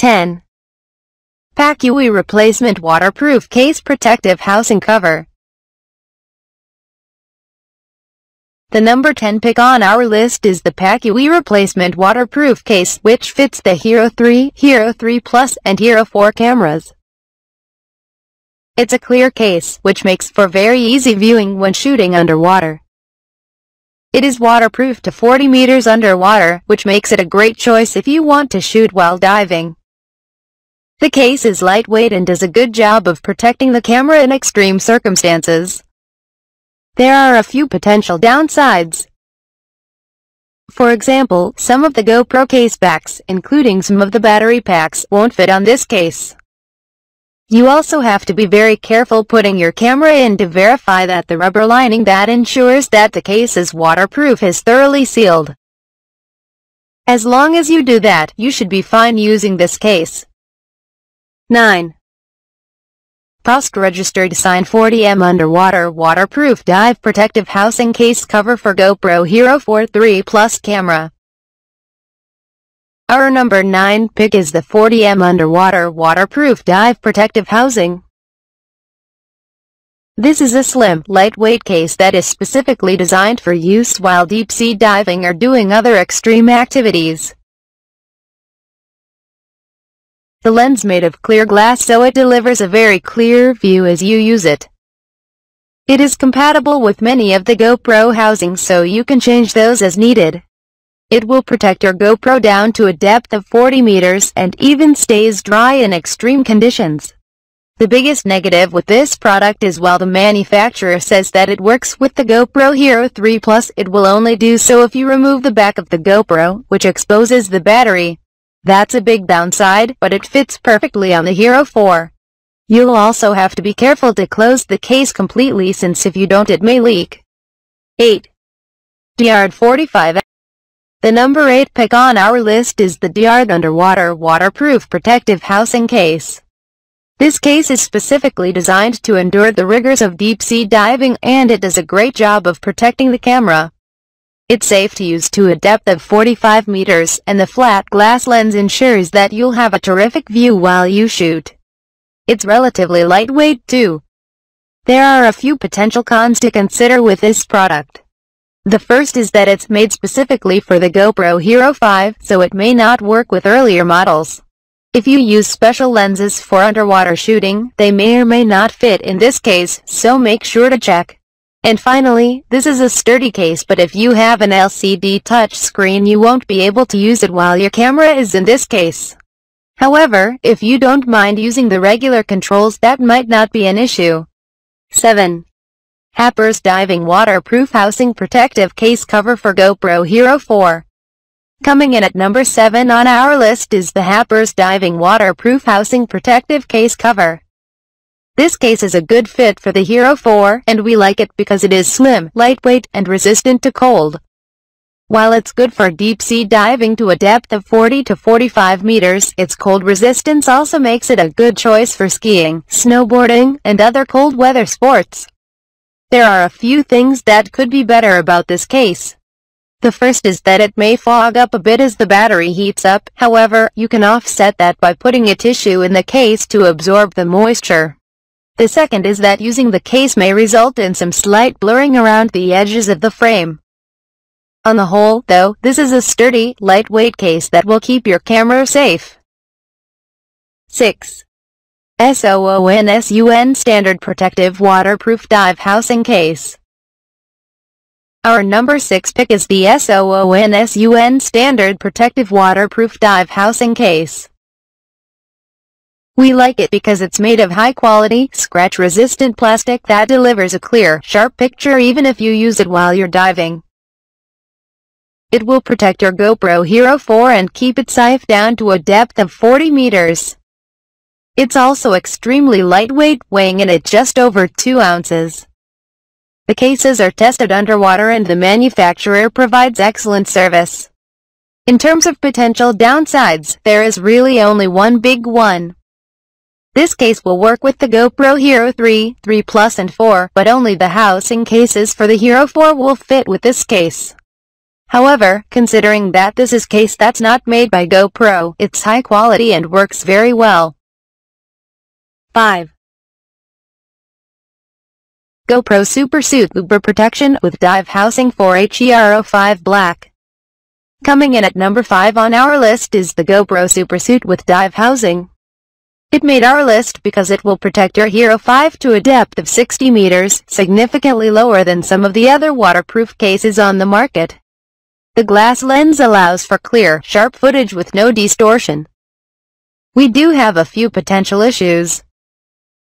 10. Pacuwi Replacement Waterproof Case Protective Housing Cover The number 10 pick on our list is the Pacuwi Replacement Waterproof Case, which fits the Hero 3, Hero 3 Plus, and Hero 4 cameras. It's a clear case, which makes for very easy viewing when shooting underwater. It is waterproof to 40 meters underwater, which makes it a great choice if you want to shoot while diving. The case is lightweight and does a good job of protecting the camera in extreme circumstances. There are a few potential downsides. For example, some of the GoPro case backs, including some of the battery packs, won't fit on this case. You also have to be very careful putting your camera in to verify that the rubber lining that ensures that the case is waterproof is thoroughly sealed. As long as you do that, you should be fine using this case. 9. Post-registered Sign 40M Underwater Waterproof Dive Protective Housing Case Cover for GoPro Hero 4 3 Plus Camera. Our number 9 pick is the 40M Underwater Waterproof Dive Protective Housing. This is a slim, lightweight case that is specifically designed for use while deep-sea diving or doing other extreme activities. The lens made of clear glass so it delivers a very clear view as you use it. It is compatible with many of the GoPro housings so you can change those as needed. It will protect your GoPro down to a depth of 40 meters and even stays dry in extreme conditions. The biggest negative with this product is while the manufacturer says that it works with the GoPro Hero 3 Plus it will only do so if you remove the back of the GoPro, which exposes the battery. That's a big downside, but it fits perfectly on the Hero 4. You'll also have to be careful to close the case completely since if you don't it may leak. 8. Deyard 45 The number 8 pick on our list is the Deyard Underwater Waterproof Protective Housing Case. This case is specifically designed to endure the rigors of deep-sea diving and it does a great job of protecting the camera. It's safe to use to a depth of 45 meters, and the flat glass lens ensures that you'll have a terrific view while you shoot. It's relatively lightweight too. There are a few potential cons to consider with this product. The first is that it's made specifically for the GoPro Hero 5, so it may not work with earlier models. If you use special lenses for underwater shooting, they may or may not fit in this case, so make sure to check. And finally, this is a sturdy case but if you have an LCD touchscreen you won't be able to use it while your camera is in this case. However, if you don't mind using the regular controls that might not be an issue. 7. Hapurs Diving Waterproof Housing Protective Case Cover for GoPro Hero 4 Coming in at number 7 on our list is the Hapurs Diving Waterproof Housing Protective Case Cover. This case is a good fit for the Hero 4, and we like it because it is slim, lightweight, and resistant to cold. While it's good for deep-sea diving to a depth of 40 to 45 meters, its cold resistance also makes it a good choice for skiing, snowboarding, and other cold weather sports. There are a few things that could be better about this case. The first is that it may fog up a bit as the battery heats up, however, you can offset that by putting a tissue in the case to absorb the moisture. The second is that using the case may result in some slight blurring around the edges of the frame. On the whole, though, this is a sturdy, lightweight case that will keep your camera safe. 6. SOONSUN Standard Protective Waterproof Dive Housing Case Our number 6 pick is the SOONSUN Standard Protective Waterproof Dive Housing Case. We like it because it's made of high-quality, scratch-resistant plastic that delivers a clear, sharp picture even if you use it while you're diving. It will protect your GoPro Hero 4 and keep it safe down to a depth of 40 meters. It's also extremely lightweight, weighing in at just over 2 ounces. The cases are tested underwater and the manufacturer provides excellent service. In terms of potential downsides, there is really only one big one. This case will work with the GoPro Hero 3, 3 Plus and 4, but only the housing cases for the Hero 4 will fit with this case. However, considering that this is case that's not made by GoPro, it's high quality and works very well. 5. GoPro Super Suit Uber Protection with Dive Housing for HERO 5 Black. Coming in at number 5 on our list is the GoPro Super Suit with Dive Housing. It made our list because it will protect your Hero 5 to a depth of 60 meters, significantly lower than some of the other waterproof cases on the market. The glass lens allows for clear, sharp footage with no distortion. We do have a few potential issues.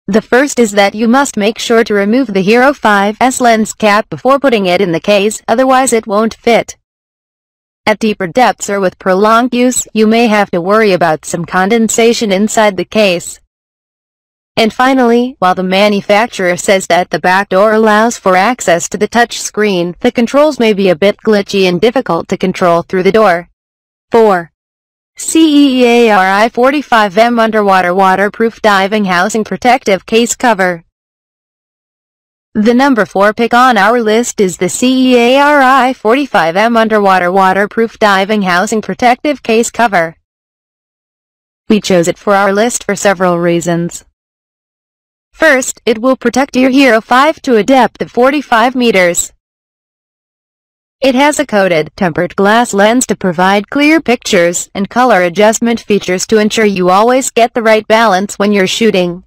The first is that you must make sure to remove the Hero 5's lens cap before putting it in the case, otherwise it won't fit. At deeper depths or with prolonged use, you may have to worry about some condensation inside the case. And finally, while the manufacturer says that the back door allows for access to the touch screen, the controls may be a bit glitchy and difficult to control through the door. 4. CEARI 45M Underwater Waterproof Diving Housing Protective Case Cover The number 4 pick on our list is the CEARI 45M Underwater Waterproof Diving Housing Protective Case Cover. We chose it for our list for several reasons. First, it will protect your Hero 5 to a depth of 45 meters. It has a coated, tempered glass lens to provide clear pictures and color adjustment features to ensure you always get the right balance when you're shooting.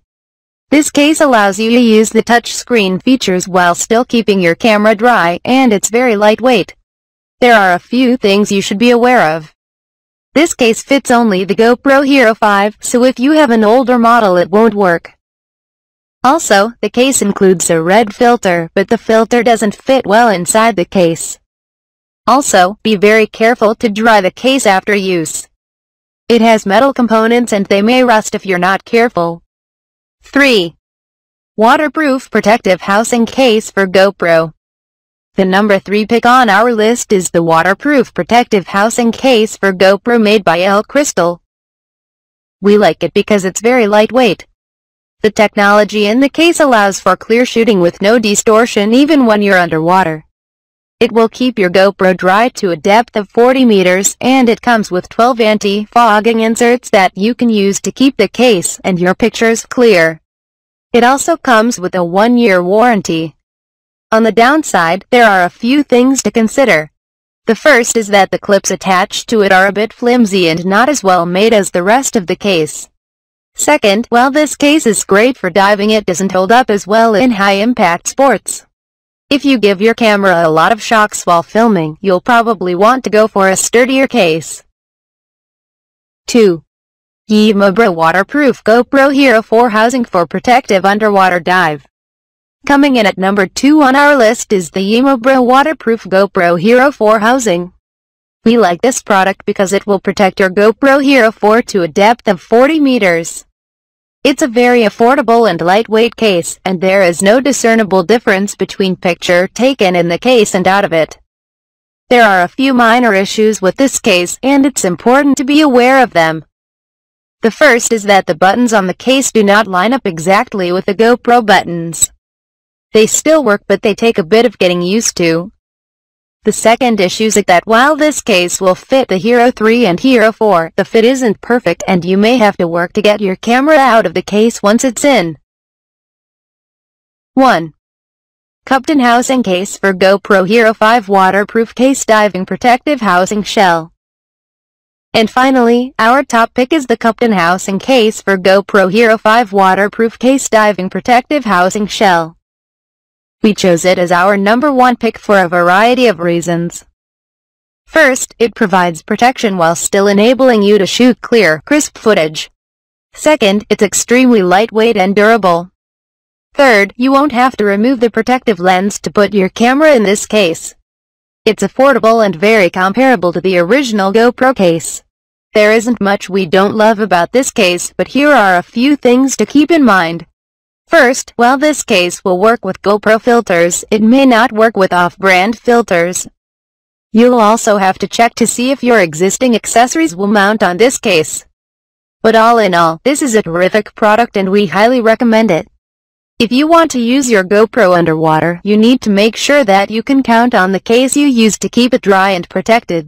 This case allows you to use the touch screen features while still keeping your camera dry, and it's very lightweight. There are a few things you should be aware of. This case fits only the GoPro Hero 5, so if you have an older model it won't work. Also, the case includes a red filter, but the filter doesn't fit well inside the case. Also, be very careful to dry the case after use. It has metal components and they may rust if you're not careful. 3. Waterproof Protective Housing Case for GoPro The number 3 pick on our list is the Waterproof Protective Housing Case for GoPro made by El Crystal. We like it because it's very lightweight, the technology in the case allows for clear shooting with no distortion even when you're underwater. It will keep your GoPro dry to a depth of 40 meters, and it comes with 12 anti-fogging inserts that you can use to keep the case and your pictures clear. It also comes with a one-year warranty. On the downside, there are a few things to consider. The first is that the clips attached to it are a bit flimsy and not as well made as the rest of the case. Second, while this case is great for diving it doesn't hold up as well in high-impact sports. If you give your camera a lot of shocks while filming, you'll probably want to go for a sturdier case. 2. Yimobra Waterproof GoPro Hero 4 Housing for Protective Underwater Dive Coming in at number 2 on our list is the Yimobra Waterproof GoPro Hero 4 Housing. We like this product because it will protect your GoPro Hero 4 to a depth of 40 meters. It's a very affordable and lightweight case, and there is no discernible difference between picture taken in the case and out of it. There are a few minor issues with this case, and it's important to be aware of them. The first is that the buttons on the case do not line up exactly with the GoPro buttons. They still work but they take a bit of getting used to. The second issue is that while this case will fit the Hero 3 and Hero 4, the fit isn't perfect and you may have to work to get your camera out of the case once it's in. 1. Kupton Housing Case for GoPro Hero 5 Waterproof Case Diving Protective Housing Shell. And finally, our top pick is the Kupton Housing Case for GoPro Hero 5 Waterproof Case Diving Protective Housing Shell. We chose it as our number one pick for a variety of reasons. First, it provides protection while still enabling you to shoot clear, crisp footage. Second, it's extremely lightweight and durable. Third, you won't have to remove the protective lens to put your camera in this case. It's affordable and very comparable to the original GoPro case. There isn't much we don't love about this case, but here are a few things to keep in mind. First, while this case will work with GoPro filters, it may not work with off-brand filters. You'll also have to check to see if your existing accessories will mount on this case. But all in all, this is a terrific product and we highly recommend it. If you want to use your GoPro underwater, you need to make sure that you can count on the case you use to keep it dry and protected.